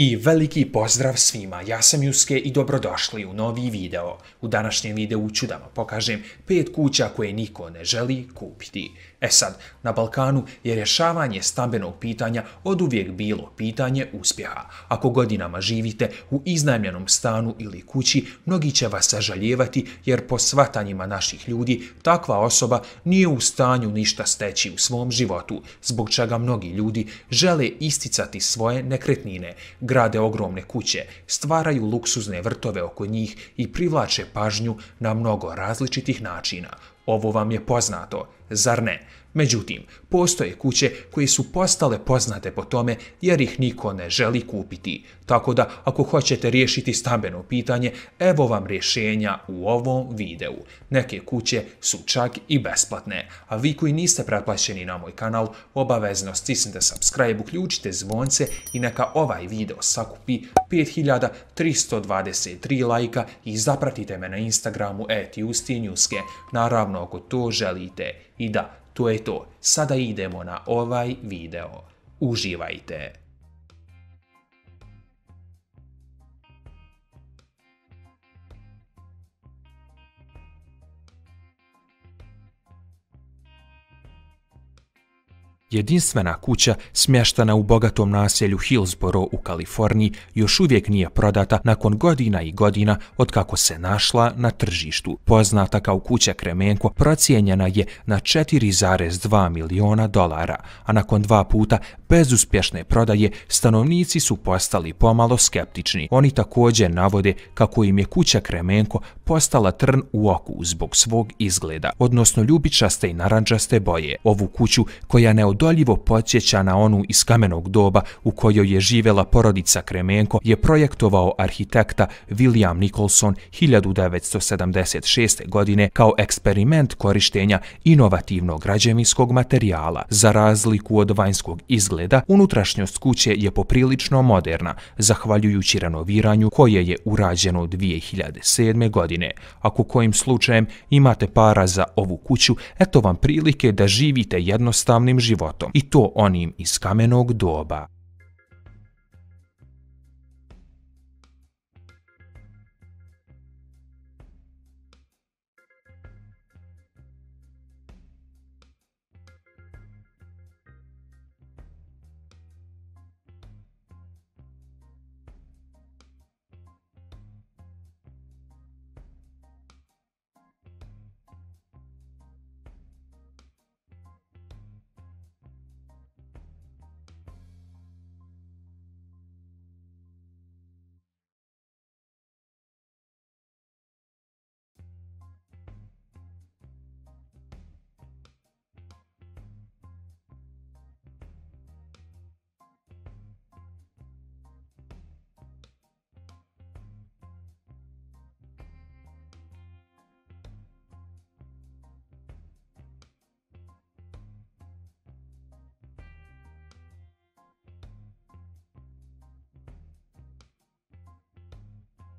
I veliki pozdrav svima, ja sam Juske i dobrodošli u novi video. U današnjem videu ću da vam pokažem pet kuća koje niko ne želi kupiti. E sad, na Balkanu je rješavanje stambenog pitanja od uvijek bilo pitanje uspjeha. Ako godinama živite u iznajmljenom stanu ili kući, mnogi će vas sažaljevati jer po svatanjima naših ljudi takva osoba nije u stanju ništa steći u svom životu, zbog čega mnogi ljudi žele isticati svoje nekretnine, grade ogromne kuće, stvaraju luksuzne vrtove oko njih i privlače pažnju na mnogo različitih načina. Ovo vam je poznato, zar ne? Međutim, postoje kuće koje su postale poznate po tome jer ih niko ne želi kupiti. Tako da, ako hoćete riješiti stambeno pitanje, evo vam rješenja u ovom videu. Neke kuće su čak i besplatne, a vi koji niste pretplaćeni na moj kanal, obavezno stisnite subscribe, uključite zvonce i neka ovaj video sakupi 5323 lajka i zapratite me na Instagramu etiustinjuske, naravno ako to želite. I da, to je to. Sada idemo na ovaj video. Uživajte! Jedinstvena kuća smještana u bogatom naselju Hillsboro u Kaliforniji još uvijek nije prodata nakon godina i godina od kako se našla na tržištu. Poznata kao kuća Kremenko procijenjena je na 4,2 miliona dolara, a nakon dva puta bezuspješne prodaje stanovnici su postali pomalo skeptični. Oni također navode kako im je kuća Kremenko postala trn u oku zbog svog izgleda, odnosno ljubičaste i naranđaste boje. Ovu kuću koja ne neodoljivo podsjeća na onu iz kamenog doba u kojoj je živela porodica Kremenko, je projektovao arhitekta William Nicholson 1976. godine kao eksperiment korištenja inovativnog građevinskog materijala. Za razliku od vanjskog izgleda, unutrašnjost kuće je poprilično moderna, zahvaljujući renoviranju koje je urađeno 2007. godine. Ako kojim slučajem imate para za ovu kuću, eto vam prilike da živite jednostavnim životom životom i to onim iz kamenog doba.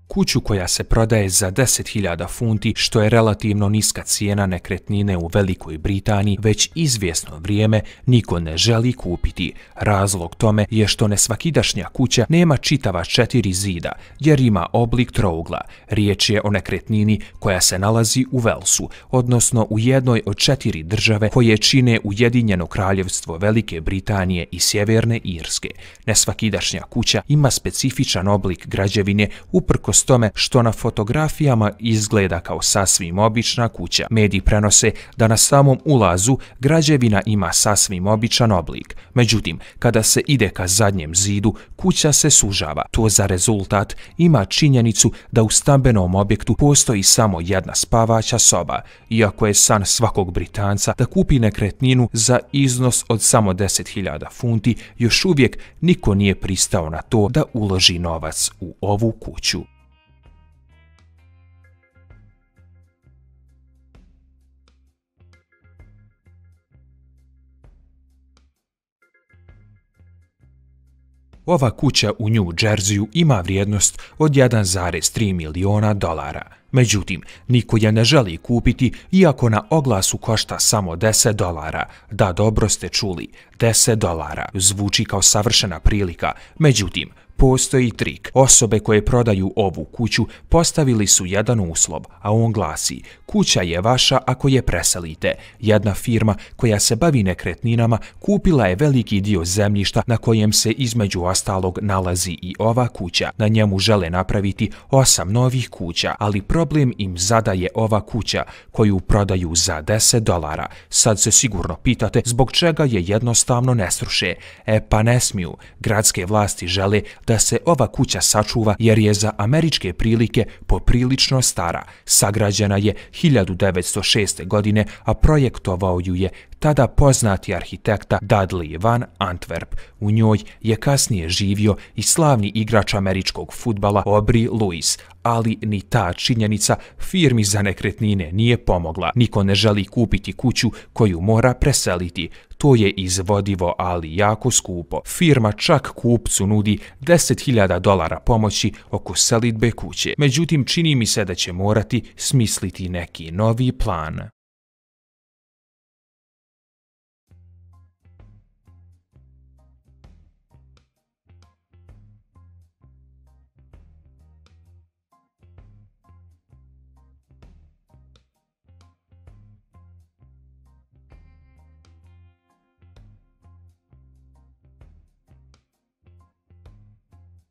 Kuću koja se prodaje za 10.000 funti, što je relativno niska cijena nekretnine u Velikoj Britaniji, već izvjesno vrijeme niko ne želi kupiti. Razlog tome je što nesvakidašnja kuća nema čitava četiri zida, jer ima oblik trougla. Riječ je o nekretnini koja se nalazi u Velsu, odnosno u jednoj od četiri države koje čine Ujedinjeno kraljevstvo Velike Britanije i Sjeverne Irske. Nesvakidašnja kuća ima specifičan oblik građevine uprko uprkos tome što na fotografijama izgleda kao sasvim obična kuća. Mediji prenose da na samom ulazu građevina ima sasvim običan oblik. Međutim, kada se ide ka zadnjem zidu, kuća se sužava. To za rezultat ima činjenicu da u stambenom objektu postoji samo jedna spavaća soba, iako je san svakog Britanca da kupi nekretninu za iznos od samo 10.000 funti, još uvijek niko nije pristao na to da uloži novac u ovu kuću. Ova kuća u New Jerseyu ima vrijednost od 1,3 miliona dolara. Međutim, niko je ne želi kupiti iako na oglasu košta samo 10 dolara. Da, dobro ste čuli, 10 dolara. Zvuči kao savršena prilika. Međutim, Postoji trik. Osobe koje prodaju ovu kuću postavili su jedan uslov, a on glasi kuća je vaša ako je preselite. Jedna firma koja se bavi nekretninama kupila je veliki dio zemljišta na kojem se između ostalog nalazi i ova kuća. Na njemu žele napraviti osam novih kuća, ali problem im zadaje ova kuća koju prodaju za 10 dolara. Sad se sigurno pitate zbog čega je jednostavno ne sruše. E pa ne smiju. Gradske vlasti žele da se ova kuća sačuva jer je za američke prilike poprilično stara. Sagrađena je 1906. godine, a projektovao ju je tada poznati arhitekta Dudley Van Antwerp. U njoj je kasnije živio i slavni igrač američkog futbala Aubrey Lewis, ali ni ta činjenica firmi za nekretnine nije pomogla. Niko ne želi kupiti kuću koju mora preseliti. To je izvodivo, ali jako skupo. Firma čak kupcu nudi 10.000 dolara pomoći oko selitbe kuće. Međutim, čini mi se da će morati smisliti neki novi plan.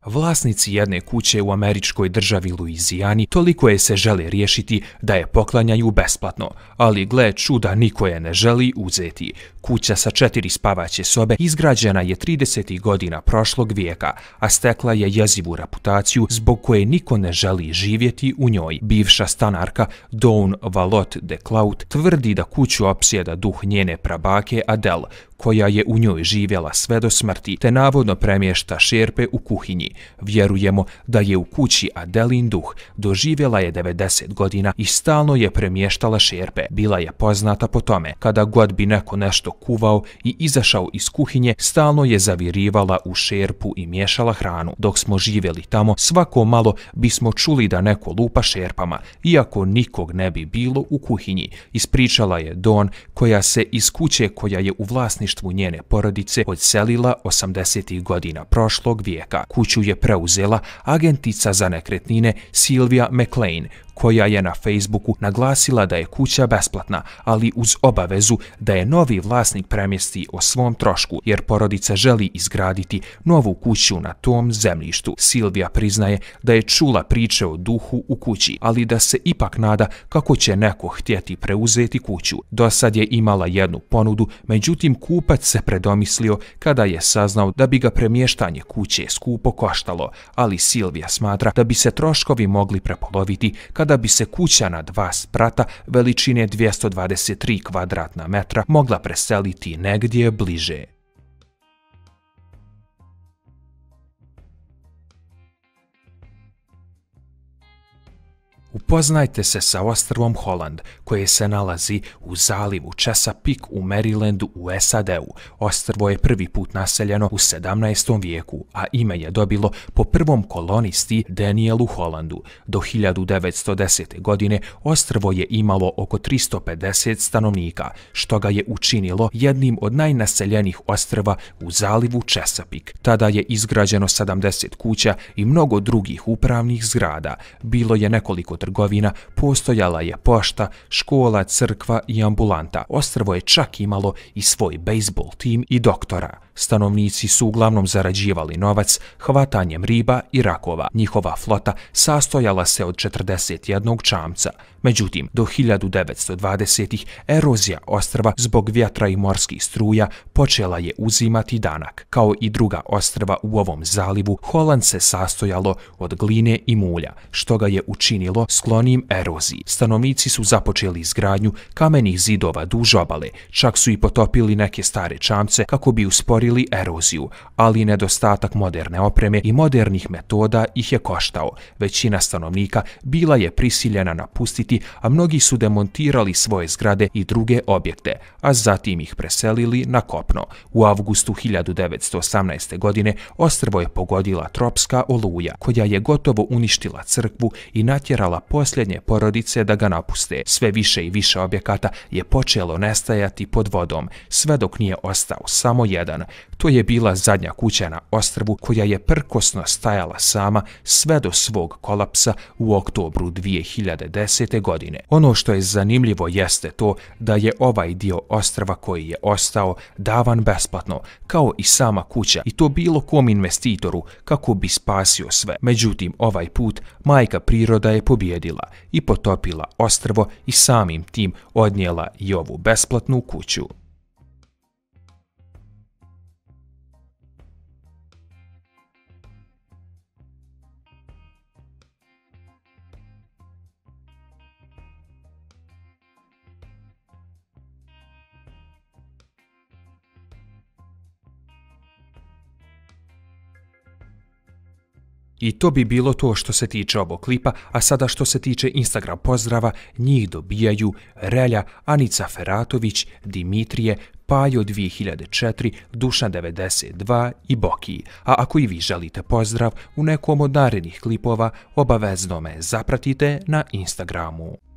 Vlasnici jedne kuće u američkoj državi Luizijani toliko je se žele riješiti da je poklanjaju besplatno, ali gle čuda niko je ne želi uzeti. Kuća sa četiri spavaće sobe izgrađena je 30. godina prošlog vijeka, a stekla je jezivu reputaciju zbog koje niko ne želi živjeti u njoj. Bivša stanarka Dawn Valot de Clout tvrdi da kuću opsjeda duh njene prabake Adele, koja je u njoj živjela sve do smrti, te navodno premješta šerpe u kuhinji. Vjerujemo da je u kući Adelin duh doživjela je 90 godina i stalno je premještala šerpe. Bila je poznata po tome, kada god bi neko nešto kuvao i izašao iz kuhinje, stalno je zavirivala u šerpu i miješala hranu. Dok smo živjeli tamo, svako malo bismo čuli da neko lupa šerpama, iako nikog ne bi bilo u kuhinji. Ispričala je Don, koja se iz kuće koja je u vlasništvu njene porodice odselila 80. godina prošlog vijeka. Kuću je preuzela agentica za nekretnine Silvia McLean, koja je na Facebooku naglasila da je kuća besplatna, ali uz obavezu da je novi vlasnik premjesti o svom trošku, jer porodica želi izgraditi novu kuću na tom zemljištu. Silvija priznaje da je čula priče o duhu u kući, ali da se ipak nada kako će neko htjeti preuzeti kuću. Do sad je imala jednu ponudu, međutim kupac se predomislio kada je saznao da bi ga premještanje kuće skupo koštalo, ali Silvija smatra da bi se troškovi mogli prepoloviti kada kada bi se kuća na dva sprata veličine 223 kvadratna metra mogla preseliti negdje bliže. Upoznajte se sa ostrvom Holland, koje se nalazi u zalivu Chesapeake u Marylandu u SAD-u. Ostrvo je prvi put naseljeno u 17. vijeku, a ime je dobilo po prvom kolonisti Danielu Hollandu. Do 1910. godine ostrvo je imalo oko 350 stanovnika, što ga je učinilo jednim od najnaseljenih ostrva u zalivu Chesapeake. Tada je izgrađeno 70 kuća i mnogo drugih upravnih zgrada. Bilo je nekoliko trgovina, postojala je pošta, škola, crkva i ambulanta. Ostrvo je čak imalo i svoj bejsbol tim i doktora. Stanovnici su uglavnom zarađivali novac hvatanjem riba i rakova. Njihova flota sastojala se od 41 čamca. Međutim, do 1920-ih erozija ostrva zbog vjetra i morskih struja počela je uzimati danak. Kao i druga ostrva u ovom zalivu, Holand se sastojalo od gline i mulja, što ga je učinilo sklonim eroziji. Stanovnici su započeli izgradnju kamenih zidova duž obale, čak su i potopili neke stare čamce kako bi usporili eroziju, ali nedostatak moderne opreme i modernih metoda ih je koštao. Većina stanovnika bila je prisiljena napustiti, a mnogi su demontirali svoje zgrade i druge objekte, a zatim ih preselili na kopno. U avgustu 1918. godine ostrvo je pogodila tropska oluja, koja je gotovo uništila crkvu i natjerala posljednje porodice da ga napuste. Sve više i više objekata je počelo nestajati pod vodom, sve dok nije ostao samo jedan. To je bila zadnja kuća na ostrvu koja je prkosno stajala sama sve do svog kolapsa u oktobru 2010. godine. Ono što je zanimljivo jeste to da je ovaj dio ostrva koji je ostao davan besplatno, kao i sama kuća, i to bilo kom investitoru kako bi spasio sve. Međutim, ovaj put majka priroda je pobjedila i potopila ostrvo i samim tim odnijela i ovu besplatnu kuću. I to bi bilo to što se tiče ovog klipa, a sada što se tiče Instagram pozdrava, njih dobijaju Relja, Anica Feratović, Dimitrije, Pajo 2004, Dušan 92 i Boki. A ako i vi želite pozdrav u nekom od narednih klipova, obavezno me zapratite na Instagramu.